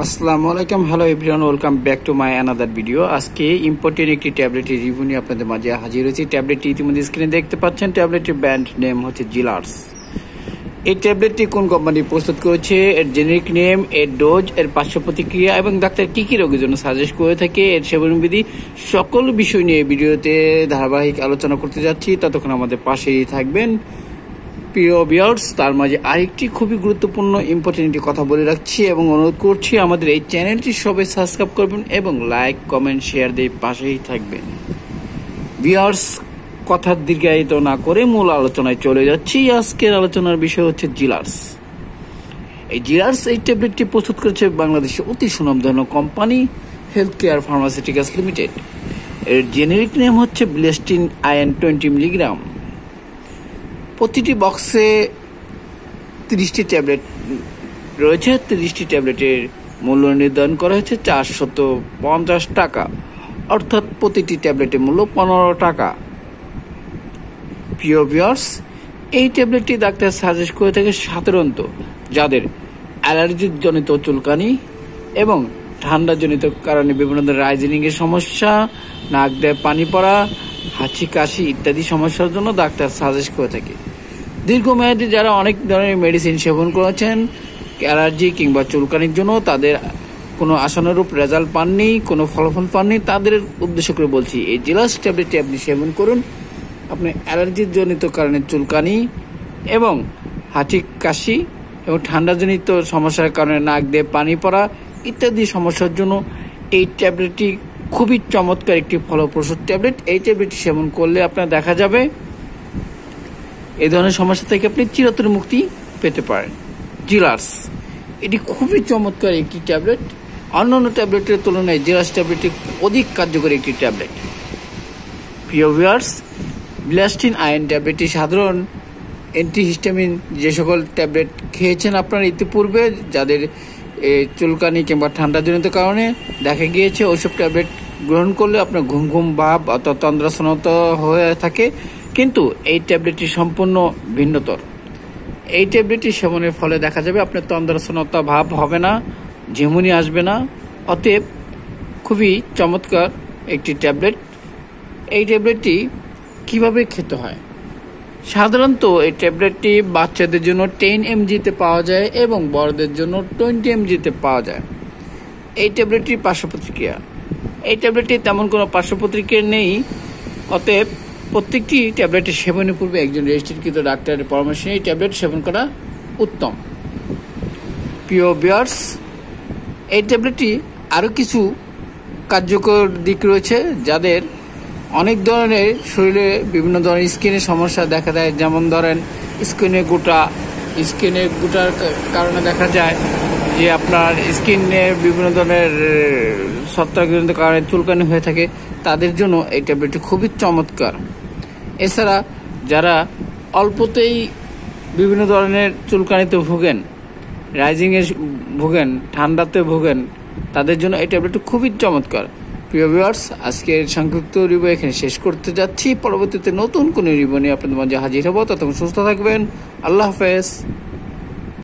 আসসালামু আলাইকুম। Hello everyone welcome back to my another video আজকে ইম্পর্টেন্ট একটি ট্যাবলেটের রিভিউ নিয়ে আপনাদের মাঝে হাজির হয়েছি। ট্যাবলেটটি ইতিমধ্যে স্ক্রিনে দেখতে পাচ্ছেন। ট্যাবলেটের ব্র্যান্ড নেম হচ্ছে জিলার্স এই ট্যাবলেটটি কোন কোম্পানি প্রস্তুত করেছে? এর জেনেরিক নেম এর ডোজ এর পার্শ্ব প্রতিক্রিয়া এবং ডাক্তার কী কী রোগের জন্য সাজেস্ট করে থাকে? এর সেবনবিধি, সকল বিষয় নিয়ে ভিডিওতে ধারাবাহিক আলোচনা করতে যাচ্ছি। ততক্ষণ আমাদের পাশেই থাকবেন। প্রিয় বিয়ার্স তার মাঝে আরেকটি খুবই গুরুত্বপূর্ণ ইম্পর্টেন্ট কথা বলে রাখছি এবং অনুরোধ করছি আমাদের এই চ্যানেলটি সবাই সাবস্ক্রাইব করবেন এবং লাইক কমেন্ট শেয়ার দিয়ে পাশেই থাকবেন। বিয়ার্স কথার দীর্ঘায়িত না করে মূল আলোচনায় চলে যাচ্ছি। আজকের আলোচনার বিষয় হচ্ছে জিলার্স। এই জিলার্স এই ট্যাবলেটটি প্রস্তুত করেছে বাংলাদেশের অতি সুনামধন্য company health care pharmaceuticals limited. এর জেনেরিক নেম হচ্ছে ব্লেস্টিন আয়ন টোয়েন্টি মিলিগ্রাম প্রতিটি বক্সে তিরিশটি ট্যাবলেট রয়েছে। তিরিশটি ট্যাবলেটের মূল্য নির্ধারণ করা হয়েছে চারশত পঞ্চাশ টাকা। অর্থাৎ প্রতিটি ট্যাবলেটের মূল্য পনেরো টাকা। প্রিয় এই ট্যাবলেটটি ডাক্তার সাজেস্ট করে থাকে সাধারণত যাদের অ্যালার্জির জনিত চুলকানি এবং ঠান্ডাজনিত কারণে বিভিন্ন ধরনের রাইজিনিংয়ের সমস্যা নাক দিয়ে পানি পড়া হাঁচি কাশি ইত্যাদি সমস্যার জন্য ডাক্তার সাজেস্ট করে থাকে। দীর্ঘমেয়াদী যারা অনেক ধরনের মেডিসিন সেবন করেছেন অ্যালার্জি কিংবা চুলকানির জন্য তাদের কোনো আশানুরূপ রেজাল্ট পাননি, কোনো ফলাফল পাননি, তাদের উদ্দেশ্য করে বলছি, এই জেলাস ট্যাবলেটটি আপনি সেবন করুন। আপনি অ্যালার্জির জনিত কারণে চুলকানি এবং হাঁচি, কাশি এবং ঠান্ডাজনিত সমস্যার কারণে নাক দিয়ে পানি পড়া ইত্যাদি সমস্যার জন্য এই ট্যাবলেটটি খুবই চমৎকার একটি ফলপ্রসূ ট্যাবলেট এই ট্যাবলেটটি সেবন করলে আপনার দেখা যাবে এই ধরনের সমস্যা থেকে আপনি চিরতর মুক্তি পেতে পারেন। জিলার্স, এটি খুবই চমৎকার একটি ট্যাবলেট। অন্যান্য ট্যাবলেটের তুলনায় জিলার্স ট্যাবলেটটি অধিক কার্যকরী একটি ট্যাবলেট। প্রিয় ভিউয়ার্স, ব্লাস্টিন আয়ন ট্যাবলেটটি সাধারণ অ্যান্টিহিস্টামিন যে সকল ট্যাবলেট খেয়েছেন আপনারা ইতিপূর্বে, যাদের চুলকানি কিংবা ঠান্ডা ঠান্ডাজনিত কারণে দেখা গিয়েছে ওইসব ট্যাবলেট গ্রহণ করলে আপনার ঘুম ঘুম ভাব অথবা তন্দ্রাসনত হয়ে থাকে। কিন্তু এই ট্যাবলেটটি সম্পূর্ণ ভিন্নতর। এই ট্যাবলেটটি সেবনের ফলে দেখা যাবে আপনার তন্দ্রাসনতা ভাব হবে না, ঝিমুনি আসবে না। অতএব খুবই চমৎকার একটি ট্যাবলেট। এই ট্যাবলেটটি কীভাবে খেতে হয়? সাধারণত এই ট্যাবলেটটি বাচ্চাদের জন্য টেন এমজিতে পাওয়া যায় এবং বড়দের জন্য টোয়েন্টি এমজিতে পাওয়া যায়। এই ট্যাবলেটটির পার্শ্ব প্রতিক্রিয়া। এই ট্যাবলেটটি তেমন কোনো পার্শ্ব প্রতিক্রিয়া নেই, অতএব প্রত্যেকটি ট্যাবলেটের সেবনের পূর্বে একজন রেজিস্ট্রিকৃত ডাক্তারের পরামর্শ নিয়ে ট্যাবলেট সেবন করা উত্তম। প্রিয় বিয়ার্স এই ট্যাবলেটটি আরও কিছু কার্যকর দিক রয়েছে যাদের অনেক ধরনের শরীরে বিভিন্ন ধরনের স্কিনের সমস্যা দেখা দেয়। যেমন ধরেন, স্কিনে গোটা, স্কিনে গোটার কারণে দেখা যায় যে আপনার স্কিনে বিভিন্ন ধরনের সত্তাজনিত কারণে চুলকানি হয়ে থাকে। তাদের জন্য এই ট্যাবলেটটি খুবই চমৎকার। এছাড়া যারা অল্পতেই বিভিন্ন ধরনের চুলকানিতে ভোগেন, রাইজিংয়ে ভোগেন, ঠান্ডাতে ভোগেন, তাদের জন্য এই ট্যাবলেটটি খুবই চমৎকার। প্রিয় ভিউয়ার্স, আজকের সংক্ষিপ্ত রিভিউ এখানে শেষ করতে যাচ্ছি। পরবর্তীতে নতুন কোনো রিভিউ নিয়ে আপনাদের মাঝে হাজির হব। ততক্ষণ সুস্থ থাকবেন। আল্লাহ হাফেজ।